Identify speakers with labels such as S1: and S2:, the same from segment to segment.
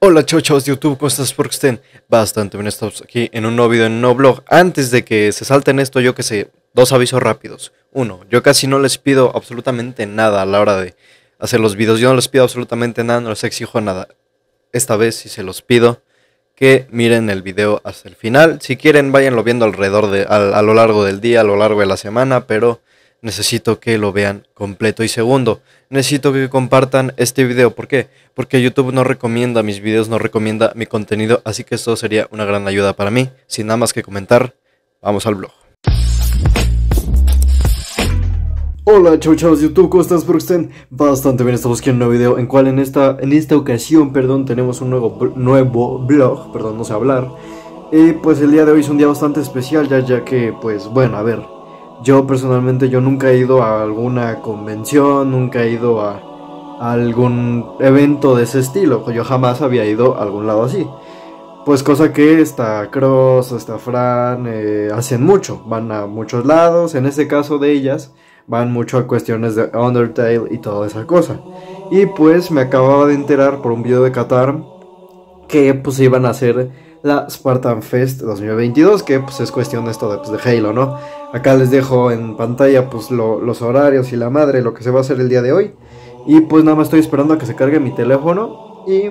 S1: Hola chochos de YouTube, ¿cómo estás? Porque estén bastante bien. Estamos aquí en un nuevo video, en un nuevo blog. Antes de que se salten esto, yo que sé, dos avisos rápidos. Uno, yo casi no les pido absolutamente nada a la hora de hacer los videos. Yo no les pido absolutamente nada, no les exijo nada. Esta vez sí se los pido que miren el video hasta el final. Si quieren, váyanlo viendo alrededor de, a lo largo del día, a lo largo de la semana, pero necesito que lo vean completo. Y segundo, necesito que compartan este video. ¿Por qué? Porque YouTube no recomienda mis videos, no recomienda mi contenido, así que esto sería una gran ayuda para mí. Sin nada más que comentar, vamos al blog. Hola chau chavos YouTube, ¿cómo estás? Espero que estén bastante bien, estamos aquí en un nuevo video En cual en esta, en esta ocasión, perdón, tenemos un nuevo, nuevo blog Perdón, no sé hablar Y pues el día de hoy es un día bastante especial ya, ya que, pues, bueno, a ver Yo personalmente, yo nunca he ido a alguna convención Nunca he ido a, algún evento de ese estilo. Yo jamás había ido a algún lado así. Pues cosa que esta Cross, esta Fran eh, hacen mucho, van a muchos lados, en este caso de ellas van mucho a cuestiones de Undertale y toda esa cosa. Y pues me acababa de enterar por un video de Qatar que pues iban a hacer la Spartan Fest 2022, que pues es cuestión de esto de, pues, de Halo, ¿no? Acá les dejo en pantalla pues los horarios y la madre, lo que se va a hacer el día de hoy. Y pues nada más estoy esperando a que se cargue mi teléfono y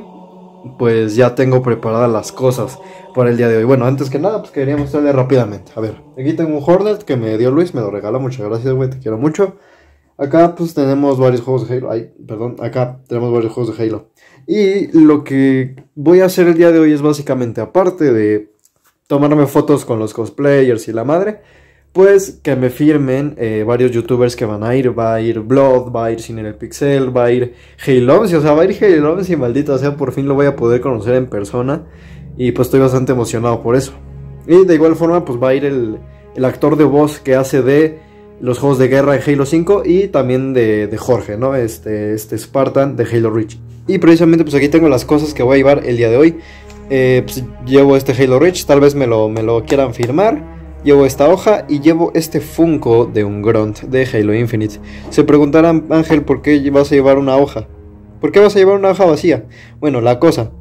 S1: pues ya tengo preparadas las cosas para el día de hoy. Bueno, antes que nada, pues quería mostrarle rápidamente. A ver, aquí tengo un Hornet que me dio Luis, me lo regala. Muchas gracias, güey, te quiero mucho. Acá pues tenemos varios juegos de Halo. Ay, perdón, acá tenemos varios juegos de Halo. Y lo que voy a hacer el día de hoy es básicamente, aparte de tomarme fotos con los cosplayers y la madre, pues que me firmen eh, varios youtubers que van a ir. Va a ir Blood, va a ir Cine el Pixel, va a ir Halo. O sea, va a ir Halo y maldito o sea, por fin lo voy a poder conocer en persona. Y pues estoy bastante emocionado por eso. Y de igual forma, pues va a ir el, el actor de voz que hace de los juegos de guerra en Halo 5 y también de, de, Jorge, ¿no? Este, este Spartan de Halo Reach. Y precisamente pues aquí tengo las cosas que voy a llevar el día de hoy. Eh, pues, llevo este Halo Reach, tal vez me lo, me lo quieran firmar. Llevo esta hoja y llevo este Funko de un Grunt de Halo Infinite. Se preguntarán, Ángel, ¿por qué vas a llevar una hoja? ¿Por qué vas a llevar una hoja vacía? Bueno, la cosa.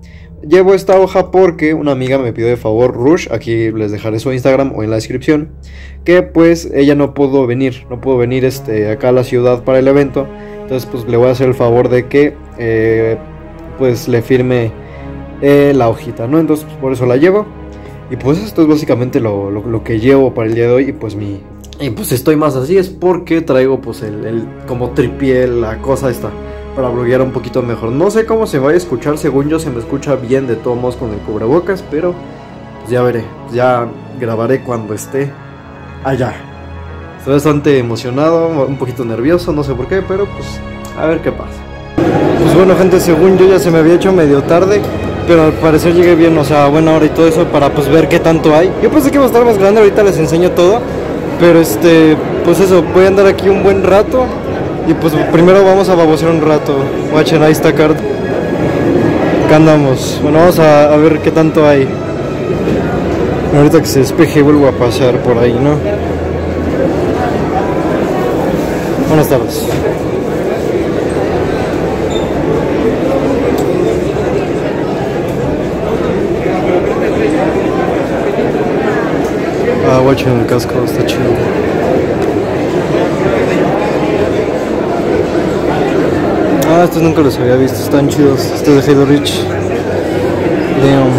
S1: Llevo esta hoja porque una amiga me pidió de favor, Rush, aquí les dejaré su Instagram o en la descripción, que pues ella no pudo venir, no pudo venir este, acá a la ciudad para el evento, entonces pues le voy a hacer el favor de que eh, pues le firme eh, la hojita, ¿no? Entonces pues, por eso la llevo. Y pues esto es básicamente lo, lo, que llevo para el día de hoy y pues mi... Y pues estoy más así es porque traigo pues el, el como tripié, la cosa esta para bloguear un poquito mejor. No sé cómo se va a escuchar, según yo se me escucha bien de todos modos con el cubrebocas, pero pues ya veré, ya grabaré cuando esté allá. Estoy bastante emocionado, un poquito nervioso, no sé por qué, pero pues a ver qué pasa. Pues bueno gente, según yo ya se me había hecho medio tarde, pero al parecer llegué bien, o sea, buena hora y todo eso para pues ver qué tanto hay. Yo pensé que iba a estar más grande, ahorita les enseño todo, pero este, pues eso, voy a andar aquí un buen rato y pues primero vamos a babosear un rato. Watchen, ahí está card. Acá andamos. Bueno, vamos a, ver qué tanto hay. Ahorita que se despeje vuelvo a pasar por ahí, ¿no? Buenas tardes. Ah, watchen el casco, está chido. Estos nunca los había visto, están chidos. Este de Halo Reach. Leon.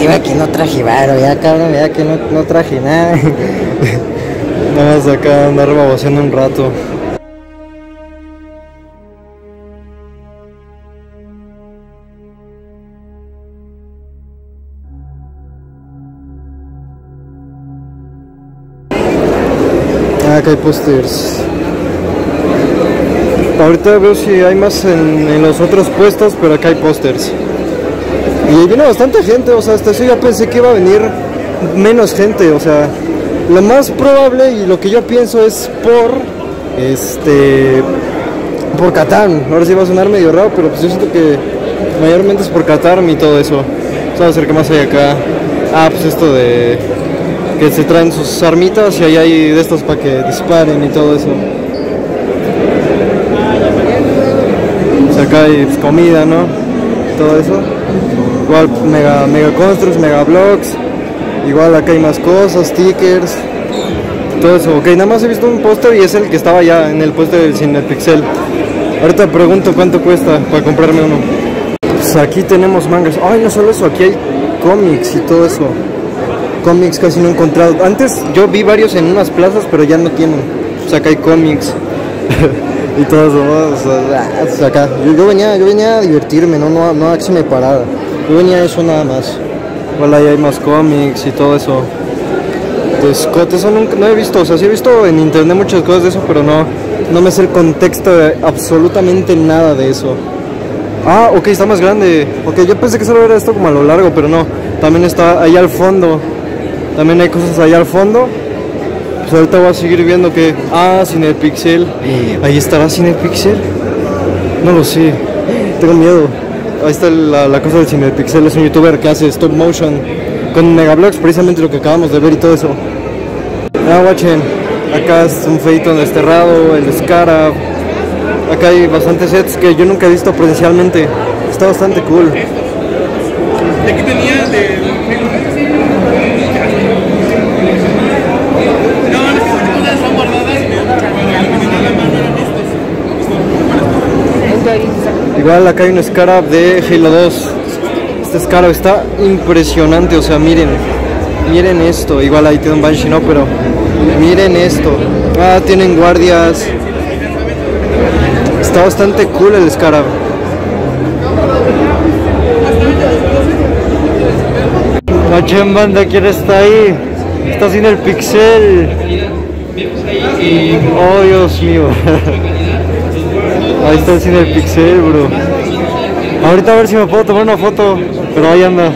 S2: Iba que no traje varo, ya cabrón, ya que no, no traje nada.
S1: Nada más acá andar baboseando un rato. Ah, acá hay posters. Ahorita veo si hay más en, los otros puestos, pero acá hay pósters. Y viene bastante gente, o sea, hasta eso ya pensé que iba a venir menos gente, o sea, lo más probable y lo que yo pienso es por, este, por Qatar. Ahora sí va a sonar medio raro, pero pues yo siento que mayormente es por Qatar y todo eso. Vamos a ver qué más hay acá. Ah, pues esto de que se traen sus armitas y ahí hay de estos para que disparen y todo eso. Acá hay comida, ¿no? todo eso. Igual Mega, Mega Constructs, Mega Blocks. Igual acá hay más cosas, stickers. Todo eso. Ok, nada más he visto un póster y es el que estaba ya en el póster del Cinepixel. Ahorita pregunto cuánto cuesta para comprarme uno. Pues aquí tenemos mangas. Ay, no solo eso, aquí hay cómics y todo eso. Cómics casi no he encontrado. Antes yo vi varios en unas plazas, pero ya no tienen. O sea, acá hay cómics. y todo eso, ¿no? O sea, ah, o sea, acá. Yo, venía, yo venía a divertirme, no, no, no a acción parada. Yo venía a eso nada más. Igual ahí hay más cómics y todo eso. De Scott, eso nunca, no he visto, o sea, sí he visto en internet muchas cosas de eso, pero no, no me sé el contexto de absolutamente nada de eso. Ah, ok, está más grande. Ok, yo pensé que solo era esto como a lo largo, pero no. También está ahí al fondo. También hay cosas allá al fondo. Pues ahorita voy a seguir viendo que... Ah, Cinepixel. Ahí estará Cinepixel. No lo sé. Tengo miedo. Ahí está la, la cosa del Cinepixel. Es un youtuber que hace stop motion con Megablogs, precisamente lo que acabamos de ver y todo eso. Ah, watchen. Acá es un feito desterrado, el Scarab. Acá hay bastantes sets que yo nunca he visto presencialmente. Está bastante cool.
S3: ¿De qué tenía? De... No, no, es que esas cosas están guardadas y me al final la mano eran estos.
S1: Igual acá hay un Scarab de Halo 2. Este Scarab está impresionante, o sea, miren. Miren esto. Igual ahí tiene un Banshee, no, pero miren esto. Ah, tienen guardias. Está bastante cool el Scarab. Noche en banda, ¿quién está ahí? Está sin el pixel. Oh, Dios mío. Ahí está el pixel, bro. Ahorita a ver si me puedo tomar una foto, pero ahí anda.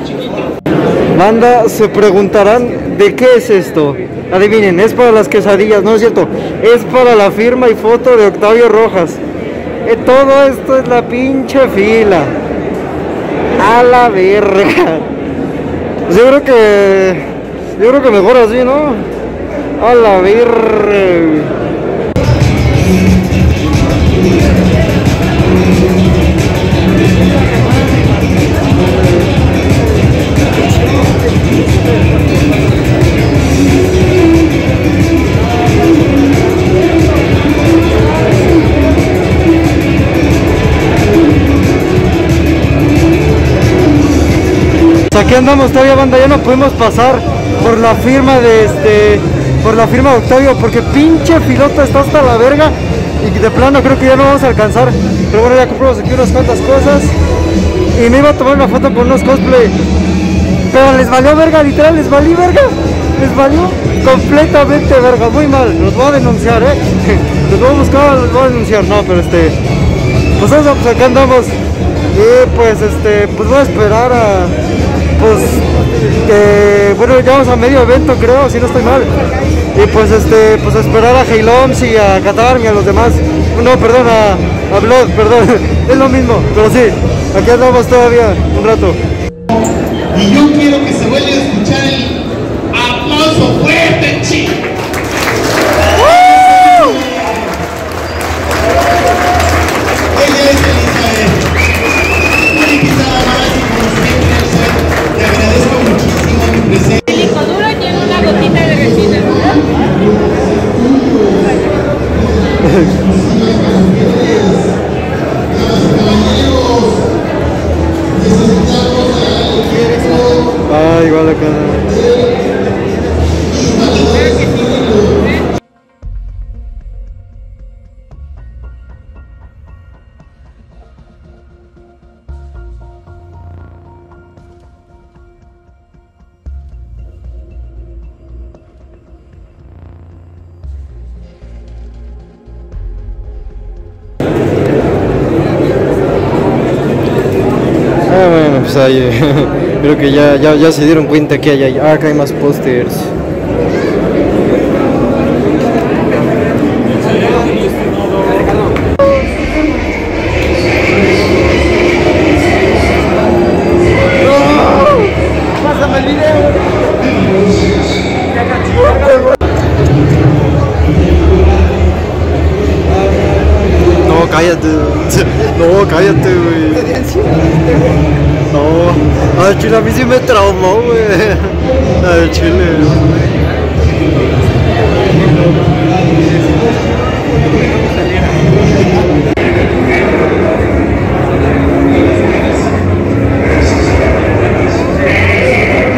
S1: Banda, se preguntarán de qué es esto. Adivinen, es para las quesadillas, no es cierto. Es para la firma y foto de Octavio Rojas. Eh, todo esto es la pinche fila. A la verga. Pues yo creo que. Yo creo que mejor así, ¿no? A la verga. Pues aquí andamos todavía banda, ya no pudimos pasar por la firma de este, por la firma de Octavio, porque pinche filota está hasta la verga y de plano creo que ya no vamos a alcanzar. Pero bueno, ya compramos aquí unas cuantas cosas y me iba a tomar una foto con unos cosplay. Pero les valió verga, literal, les valió verga. Les valió completamente verga, muy mal. Los voy a denunciar, eh. Los voy a buscar, los voy a denunciar. No, pero este. Pues eso, pues acá andamos. Y pues este, pues voy a esperar a. Pues. Bueno, ya vamos a medio evento, creo, si no estoy mal. Y pues este, pues esperar a Heiloms y a Catarm y a los demás. No, perdón, a, a Blood, perdón. es lo mismo, pero sí. Aquí andamos todavía un rato.
S3: Y yo quiero que se vuelva a escuchar el aplauso fuerte,
S1: pues creo que ya, ya, ya se dieron cuenta que hay. Ah, acá hay más pósters. Cállate. No, cállate, güey. Al chile a mí sí me traumó, güey. Al chile.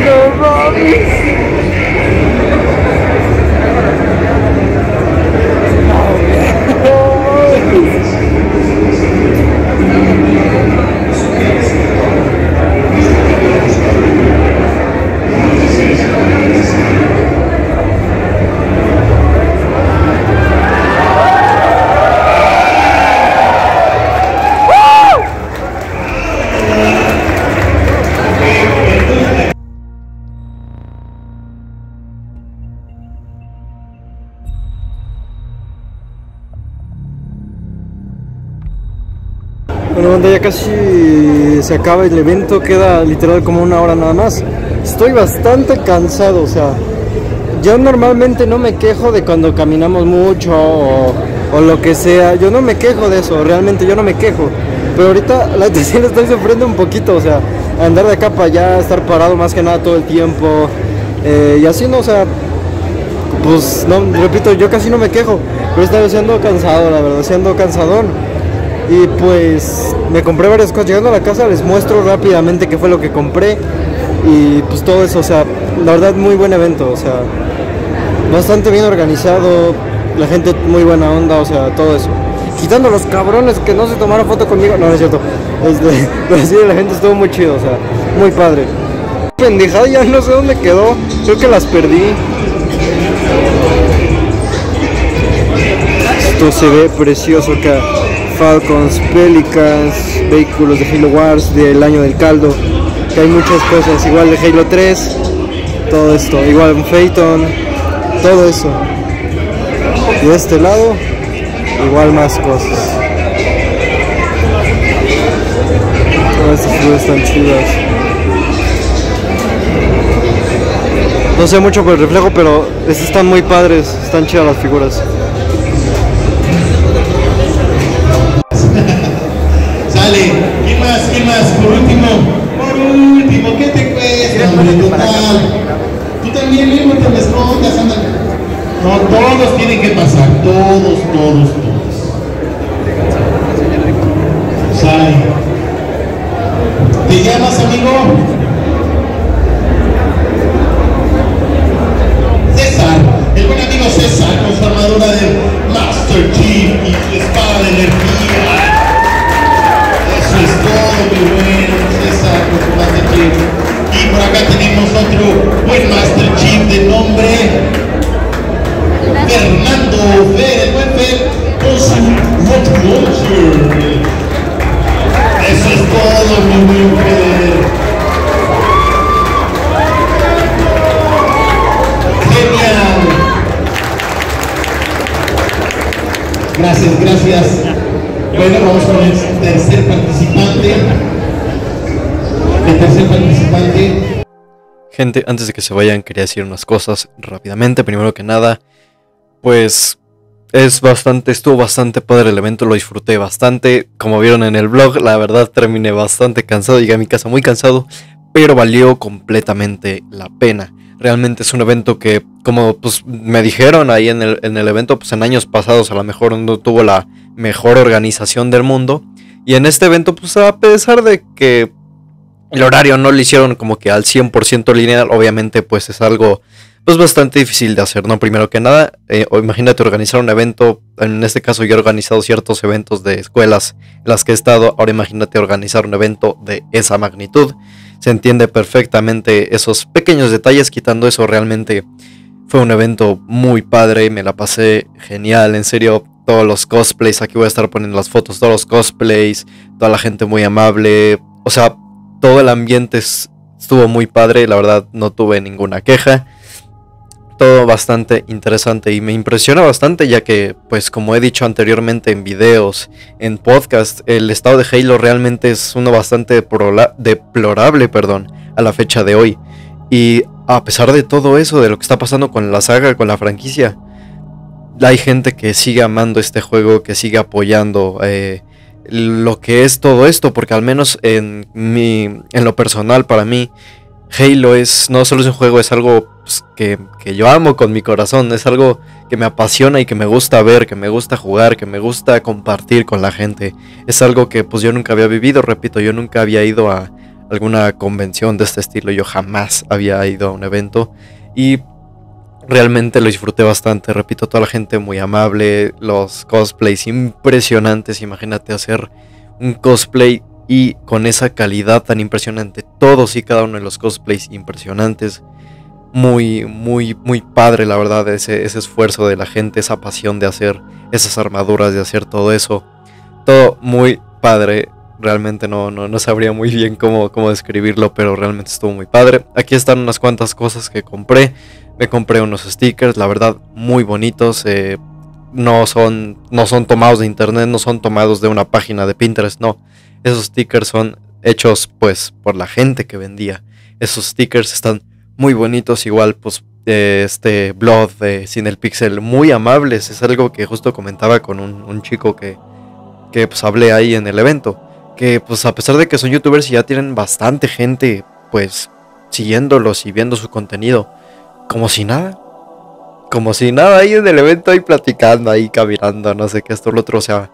S1: Bueno, banda, casi se acaba el evento, queda literal como una hora nada más. Estoy bastante cansado, o sea, yo normalmente no me quejo de cuando caminamos mucho o, lo que sea, yo no me quejo de eso, realmente yo no me quejo. Pero ahorita la atención estoy sufriendo un poquito, o sea, andar de acá para allá, estar parado más que nada todo el tiempo, eh, y así no, o sea, pues no, repito, yo casi no me quejo, pero estaba siendo cansado, la verdad, siendo cansadón. Y pues me compré varias cosas. Llegando a la casa les muestro rápidamente qué fue lo que compré. Y pues todo eso, o sea, la verdad muy buen evento, o sea, bastante bien organizado, la gente muy buena onda, o sea, todo eso. Quitando los cabrones que no se tomaron foto conmigo, no, no es cierto. Este, pero sí, la gente estuvo muy chido, o sea, muy padre. Pendejada, ya no sé dónde quedó, creo que las perdí. Esto se ve precioso acá. Falcons, Pelicans, vehículos de Halo Wars del año del caldo, que hay muchas cosas, igual de Halo 3, todo esto, igual un Phaeton, todo eso. Y de este lado, igual más cosas. Todas estas figuras están chidas. No sé mucho por el reflejo, pero están muy padres, están chidas las figuras.
S3: Por último. Por último, ¿qué te cuesta, hombre? Total. Tú también, Limo, te me escondas, anda. No, todos tienen que pasar. Todos, todos, todos. Gracias, gracias. Bueno, vamos con el tercer participante. El tercer participante.
S1: Gente, antes de que se vayan, quería decir unas cosas rápidamente. Primero que nada, pues es bastante, estuvo bastante padre el evento, lo disfruté bastante. Como vieron en el blog, la verdad terminé bastante cansado, llegué a mi casa muy cansado, pero valió completamente la pena. Realmente es un evento que, como pues me dijeron ahí en el, en el evento, pues en años pasados a lo mejor no tuvo la mejor organización del mundo. Y en este evento, pues a pesar de que el horario no lo hicieron como que al 100% lineal, obviamente pues es algo pues bastante difícil de hacer, ¿no? Primero que nada, eh, imagínate organizar un evento, en este caso yo he organizado ciertos eventos de escuelas en las que he estado, ahora imagínate organizar un evento de esa magnitud. Se entiende perfectamente esos pequeños detalles, quitando eso realmente fue un evento muy padre, me la pasé genial, en serio, todos los cosplays, aquí voy a estar poniendo las fotos, todos los cosplays, toda la gente muy amable, o sea, todo el ambiente es- estuvo muy padre, la verdad no tuve ninguna queja. Todo bastante interesante y me impresiona bastante ya que, pues como he dicho anteriormente en videos, en podcast, el estado de Halo realmente es uno bastante deplorable, perdón, a la fecha de hoy. Y a pesar de todo eso, de lo que está pasando con la saga, con la franquicia, hay gente que sigue amando este juego, que sigue apoyando, eh, lo que es todo esto, porque al menos en mi, en lo personal para mí, Halo es no solo es un juego, es algo pues, que, que, yo amo con mi corazón, es algo que me apasiona y que me gusta ver, que me gusta jugar, que me gusta compartir con la gente. Es algo que pues yo nunca había vivido, repito, yo nunca había ido a alguna convención de este estilo, yo jamás había ido a un evento y realmente lo disfruté bastante, repito, toda la gente muy amable, los cosplays impresionantes, imagínate hacer un cosplay y con esa calidad tan impresionante, todos y cada uno de los cosplays impresionantes. Muy, muy, muy padre, la verdad, ese, ese esfuerzo de la gente, esa pasión de hacer esas armaduras, de hacer todo eso. Todo muy padre. Realmente no, no, no sabría muy bien cómo, cómo describirlo, pero realmente estuvo muy padre. Aquí están unas cuantas cosas que compré. Me compré unos stickers, la verdad, muy bonitos. Eh, no, son, no son tomados de internet, no son tomados de una página de Pinterest, no esos stickers son hechos pues por la gente que vendía. Esos stickers están muy bonitos, igual pues este Blood de Sin el Pixel, muy amables. Es algo que justo comentaba con un, chico que, que pues hablé ahí en el evento. Que pues a pesar de que son youtubers y ya tienen bastante gente pues siguiéndolos y viendo su contenido, como si nada. Como si nada ahí en el evento ahí platicando, ahí caminando, no sé qué, esto, lo otro, o sea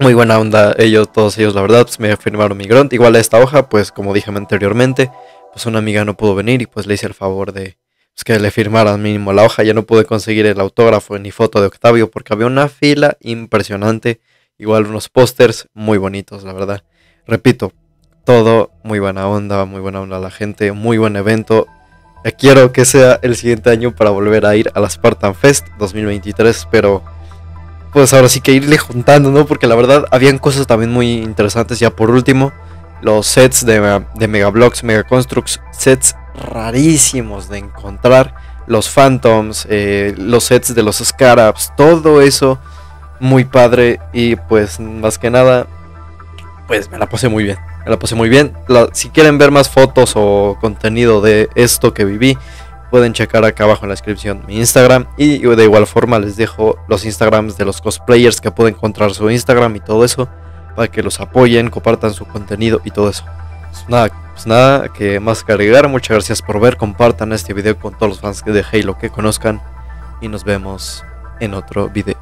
S1: muy buena onda ellos, todos ellos, la verdad, pues me firmaron mi grunt. Igual a esta hoja, pues como dije anteriormente, pues una amiga no pudo venir y pues le hice el favor de pues, que le firmaran mínimo la hoja. Ya no pude conseguir el autógrafo ni foto de Octavio porque había una fila impresionante. Igual unos pósters muy bonitos, la verdad. Repito, todo muy buena onda, muy buena onda la gente, muy buen evento. Quiero que sea el siguiente año para volver a ir a la Spartan Fest 2023, pero pues ahora sí que irle juntando, ¿no? Porque la verdad habían cosas también muy interesantes. Ya por último, los sets de, de Megablocks, Megaconstructs, sets rarísimos de encontrar. Los Phantoms, eh, los sets de los Scarabs, todo eso muy padre. Y pues más que nada, pues me la pasé muy bien. Me la pasé muy bien. si quieren ver más fotos o contenido de esto que viví, pueden checar acá abajo en la descripción mi Instagram y de igual forma les dejo los Instagrams de los cosplayers que pueden encontrar su Instagram y todo eso para que los apoyen, compartan su contenido y todo eso. Pues nada, pues nada que más que agregar, muchas gracias por ver, compartan este video con todos los fans de Halo que conozcan y nos vemos en otro video.